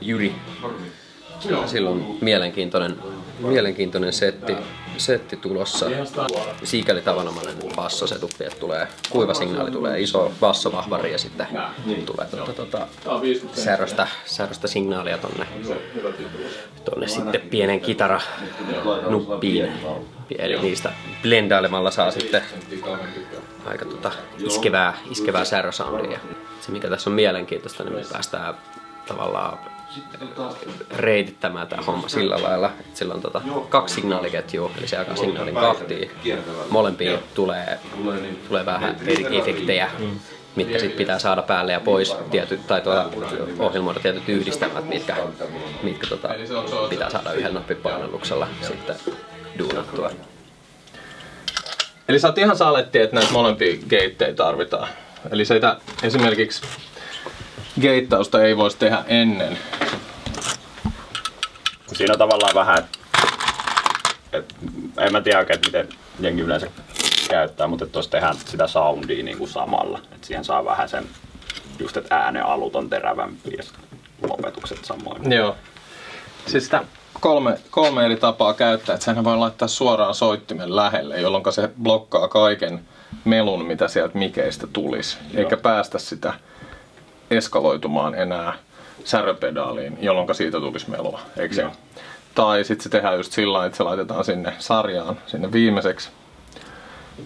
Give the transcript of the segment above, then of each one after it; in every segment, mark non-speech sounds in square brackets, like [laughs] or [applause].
Jyri. Silloin mielenkiintoinen, mielenkiintoinen setti, setti tulossa. Sikäli tavanomainen bassosetuppi, että tulee kuiva signaali, tulee iso bassovahvari ja sitten tulee tuota, tuota, säröstä, säröstä signaalia tonne, tonne sitten pienen kitara nuppiin. Eli niistä blendailemalla saa sitten aika tota iskevää, iskevää särösoundia. Se mikä tässä on mielenkiintoista, niin me päästään tavallaan reitittämään tämä homma sillä lailla, että sillä on tota kaksi signaaliketjua, eli se jakaa signaalin kahtiin. Molempiin tulee, tulee vähän eri efektejä, mitkä sitten pitää saada päälle ja pois, tiety, tai tuota, ohjelmoida tietyt yhdistelmät, mitkä, mitkä tota, pitää saada yhden nappipainalluksella sitten duunattua. Eli sä oot ihan saletti, että näitä molempia geittejä tarvitaan. Eli sitä esimerkiksi geittausta ei voisi tehdä ennen. Siinä on tavallaan vähän, että et, en mä tiedä oikein, miten jengi yleensä käyttää, mutta tuossa tehdään sitä soundia niin kuin samalla. Et siihen saa vähän sen, just että äänealut on terävämpi ja lopetukset samoin. Joo. Siis sitä kolme, kolme eri tapaa käyttää, että sehän voi laittaa suoraan soittimen lähelle, jolloin se blokkaa kaiken melun, mitä sieltä mikeistä tulisi, Joo. eikä päästä sitä eskaloitumaan enää säröpedaaliin, jolloin siitä tulisi melua, eikö se? Tai sitten se tehdään just sillä että se laitetaan sinne sarjaan, sinne viimeiseksi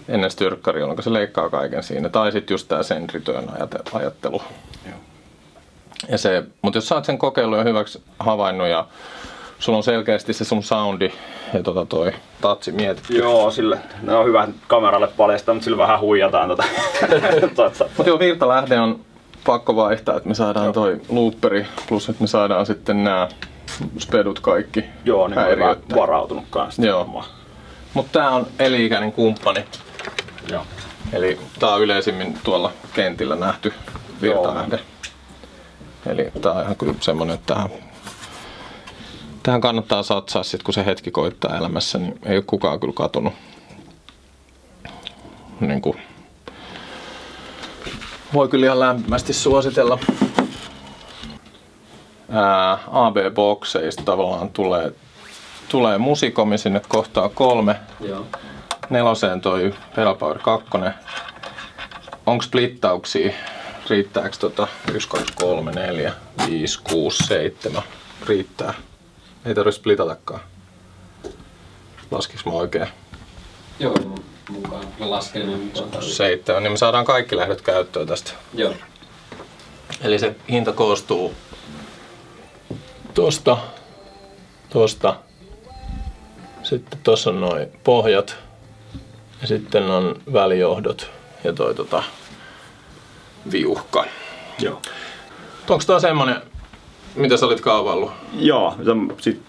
ennen styrkkari, jolloin se leikkaa kaiken siinä. Tai sitten just tämä sen return ajattelu. Joo. Ja se, mutta jos sä oot sen kokeillut ja hyväksi havainnut ja sulla on selkeästi se sun soundi ja tota toi tatsi mietitty. Joo, sille, ne on hyvä kameralle paljastaa, mutta sillä vähän huijataan tota. [laughs] mutta joo, virtalähde on pakko vaihtaa, että me saadaan toi looperi, plus että me saadaan sitten nämä spedut kaikki Joo, niin on varautunut kanssa. Joo. Mutta tää on eli-ikäinen kumppani. Joo. Eli tää on yleisimmin tuolla kentillä nähty virtalähde. Eli tää on ihan kyllä semmonen, että tähän, tähän kannattaa satsaa sit kun se hetki koittaa elämässä, niin ei ole kukaan kyllä katunut niin kuin voi kyllä ihan lämpimästi suositella. AB-bokseista tavallaan tulee, tulee musikomi sinne kohtaa kolme. Joo. Neloseen toi Pedal Power 2. Onko splittauksia? Riittääkö tota 1, 2, 3, 4, 5, 6, 7? Riittää. Ei tarvitse splitatakaan. Laskiks mä oikein? Joo, mukaan laskelmien mukaan. Seitsemän, niin me saadaan kaikki lähdöt käyttöön tästä. Joo. Eli se hinta koostuu tosta, tosta, sitten tuossa on noin pohjat ja sitten on välijohdot ja toi tota, viuhka. Joo. Onko tämä semmonen, mitä sä olit kaavaillut? Joo, sit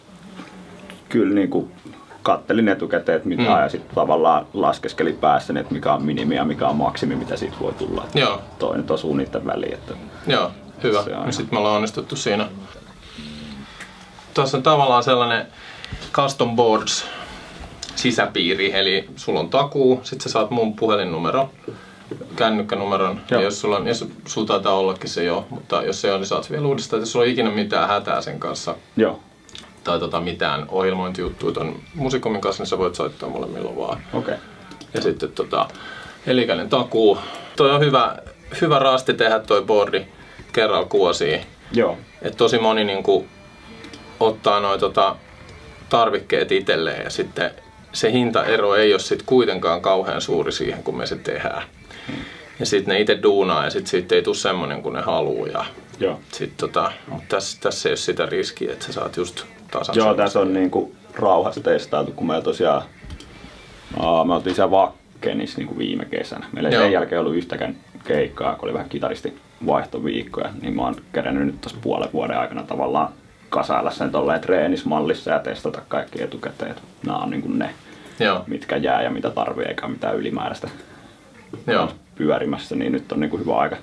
kyllä niinku kattelin etukäteen, että mitä mm. ja sitten tavallaan laskeskeli päässä, että mikä on minimi ja mikä on maksimi, mitä siitä voi tulla. Joo. Toinen on niiden väliin. Että Joo, hyvä. Sitten me ollaan onnistuttu siinä. Tuossa on tavallaan sellainen custom boards sisäpiiri, eli sulla on takuu, sitten sä saat mun puhelinnumero, kännykkänumeron, ja jos sulla, on, jos sulla taitaa ollakin se jo, mutta jos se on, niin saat vielä uudestaan, että jos sulla on ikinä mitään hätää sen kanssa, Joo tai tota mitään ohjelmointijuttuja ton musikomin kanssa, niin sä voit soittaa mulle milloin vaan. Okay. Ja sitten tota, elikäinen takuu. Toi on hyvä, hyvä rasti tehdä toi boardi kerralla kuosiin. Joo. Et tosi moni niinku ottaa noin tota, tarvikkeet itselleen ja sitten se hintaero ei ole sit kuitenkaan kauhean suuri siihen, kun me se tehdään. Ja sitten ne itse duunaa ja sitten siitä ei tule semmonen kuin ne haluaa. Ja Joo. Sit tota, mutta tässä, tässä ei ole sitä riskiä, että sä saat just tasan Joo, tässä on niinku rauhassa testailtu, kun meillä tosiaan, uh, me oltiin siellä Vakkenissa niinku viime kesänä. Meillä ei Joo. sen jälkeen ollut yhtäkään keikkaa, kun oli vähän kitaristi vaihtoviikkoja, niin mä oon kerännyt nyt tuossa puolen vuoden aikana tavallaan kasailla sen tolleen treenismallissa ja testata kaikki etukäteen. Nämä on niinku ne, Joo. mitkä jää ja mitä tarvii, eikä mitään ylimääräistä Joo. pyörimässä, niin nyt on niinku hyvä aika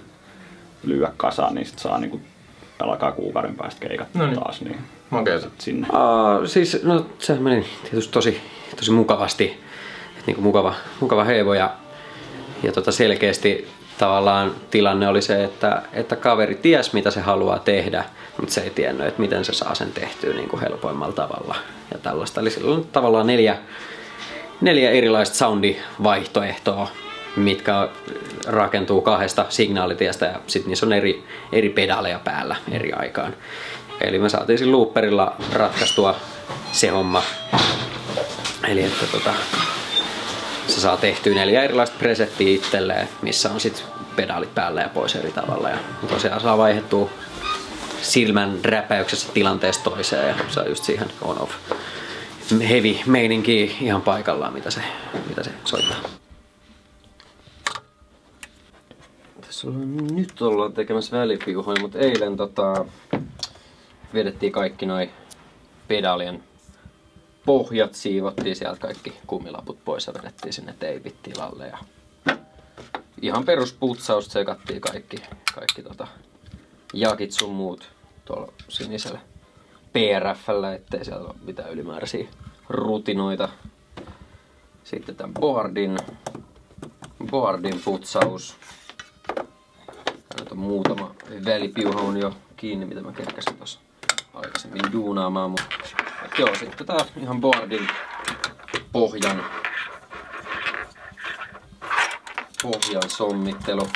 lyödä kasaan, niin sit saa niinku alkaa kuukauden päästä keikat no niin. taas. Niin Makea. Sinne. Uh, siis, no se meni tietysti tosi, tosi mukavasti. Et niinku mukava, mukava heivo ja, ja tota selkeästi tavallaan tilanne oli se, että, että kaveri ties mitä se haluaa tehdä, mutta se ei tiennyt, että miten se saa sen tehtyä niin kuin helpoimmalla tavalla ja tällaista. Eli silloin tavallaan neljä, neljä erilaista soundivaihtoehtoa, mitkä rakentuu kahdesta signaalitiestä ja sitten niissä on eri, eri pedaaleja päällä eri aikaan. Eli me saatiin siinä looperilla ratkaistua se homma. Eli että tota, se saa tehtyä neljä erilaista presettiä itselleen, missä on sitten pedaalit päällä ja pois eri tavalla. Ja tosiaan saa vaihettua silmän räpäyksessä tilanteesta toiseen ja saa just siihen on-off heavy meininki ihan paikallaan, mitä se, mitä se soittaa. Tässä ollaan, nyt ollaan tekemässä välipiuhoja, mutta eilen tota, vedettiin kaikki noin pedaalien pohjat, siivottiin sieltä kaikki kumilaput pois ja vedettiin sinne teipit tilalle. Ja ihan perusputsausta sekattiin kaikki, kaikki tota, jakit sun muut tuolla sinisellä PRFllä, ettei siellä ole mitään ylimääräisiä rutinoita. Sitten tämän boardin, boardin putsaus. Muutama välipiuha on jo kiinni, mitä mä kerkäsin tuossa aikaisemmin duunaamaan. Mutta joo, sitten tää ihan boardin pohjan pohjan sommittelu.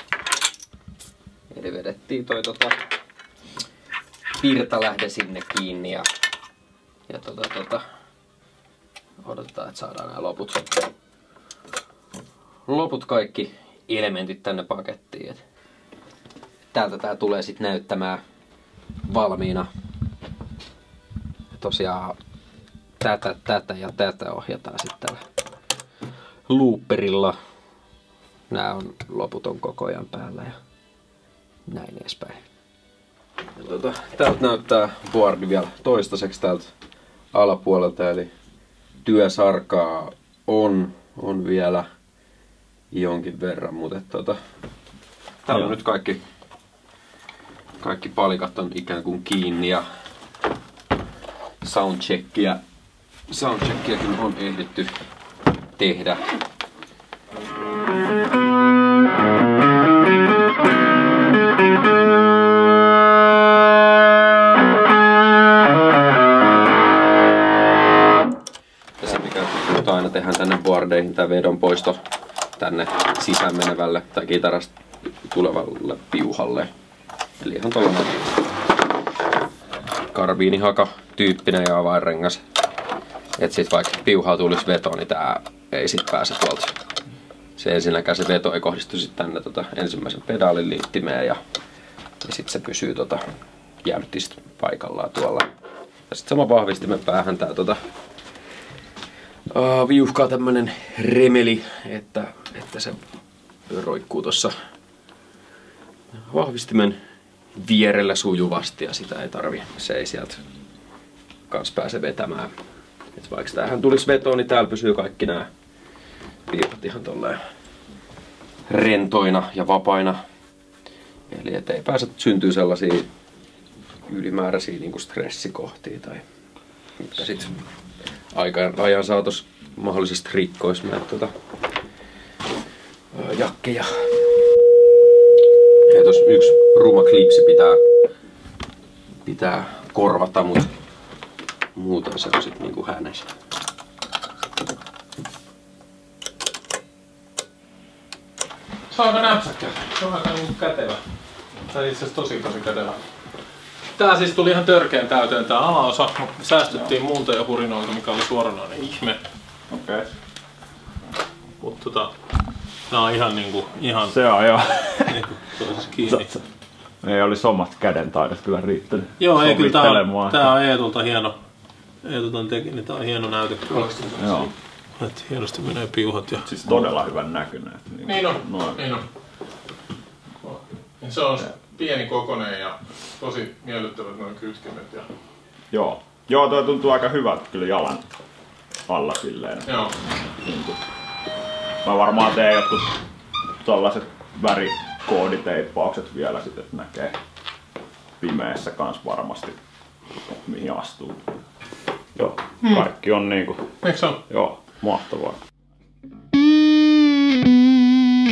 Eli vedettiin toi tota virtalähde sinne kiinni ja, ja tota, tota, odotetaan, että saadaan nämä loput, loput kaikki elementit tänne pakettiin. Et täältä tää tulee sitten näyttämään valmiina. Ja tosiaan tätä, tätä ja tätä ohjataan sitten tällä looperilla. Nämä on loputon koko ajan päällä ja näin edespäin. Ja tuota, täältä näyttää boardi vielä toistaiseksi täältä alapuolelta, eli työsarkaa on, on vielä jonkin verran, mutta tuota, täällä on nyt kaikki, kaikki palikat on ikään kuin kiinni ja soundcheckia, soundcheckiakin on ehditty tehdä. Se mikä aina tehdään tänne boardeihin, tämä vedon poisto tänne sisään menevälle tai kitarasta tulevalle piuhalle. Eli ihan tuollainen karbiinihaka tyyppinen ja avainrengas. Että sit vaikka piuhaa tulisi veto, niin tää ei sit pääse tuolta. Se ensinnäkään se veto ei kohdistu sit tänne tota ensimmäisen pedaalin liittimeen ja, ja sit se pysyy tota jämptistä paikallaan tuolla. Ja sit sama vahvistimen päähän tää tota uh, viuhkaa tämmönen remeli, että, että se roikkuu tuossa vahvistimen vierellä sujuvasti ja sitä ei tarvi, se ei sieltä kans pääse vetämään. Et vaikka tähän tulisi veto, niin täällä pysyy kaikki nämä piipat ihan tolleen rentoina ja vapaina. Eli ettei pääse syntyä sellaisia ylimääräisiä niin stressikohtia tai mitkä sit aika, ajan saatossa mahdollisesti rikkois meidän tuota, jakkeja. Ja tos yksi ruma klipsi pitää, pitää korvata, mutta muuten se on sit niinku hänessä. Se on aika näpsäkkä. Se on aika kätevä. Tai itse asiassa tosi tosi kätevä. Tää siis tuli ihan törkeen täyteen tää alaosa, mutta me säästettiin muunta ja hurinoilta, mikä oli suoranainen ihme. Okei. Okay. Mutta tota, nää on ihan niinku, ihan Se on joo. niinku toisessa kiinni. Ei olisi omat kädentaidot kyllä riittänyt. Joo, ei kyllä tää on, tää on Eetulta hieno. Eetulta on teki, niin tää on hieno näyte. Joo. Että hienosti menee piuhat ja... Siis todella hyvän näköinen. Niin, Niin on, Noin. niin on. Se on pieni kokonen ja tosi miellyttävät noin kytkimet. Ja... Joo. Joo, toi tuntuu aika hyvältä kyllä jalan alla silleen. Joo. Tuntuu. Mä varmaan teen jotkut tällaiset värikooditeippaukset vielä sit, että näkee pimeässä kans varmasti, että mihin astuu. Joo, kaikki on niinku, Eikö se on? joo, mahtavaa.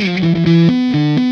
Thank you.